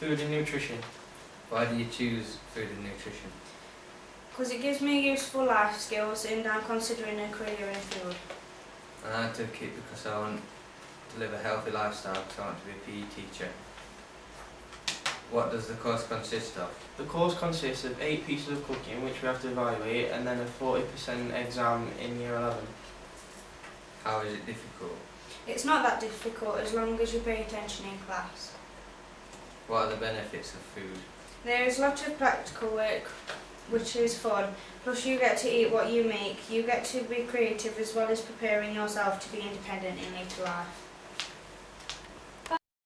Food and nutrition. Why do you choose food and nutrition? Because it gives me useful life skills and I'm considering a career in food. And I took it because I want to live a healthy lifestyle because I want to be a PE teacher. What does the course consist of? The course consists of eight pieces of cooking which we have to evaluate and then a 40% exam in year 11. How is it difficult? It's not that difficult as long as you pay attention in class. What are the benefits of food? There is lots of practical work which is fun, plus you get to eat what you make. You get to be creative as well as preparing yourself to be independent in later life.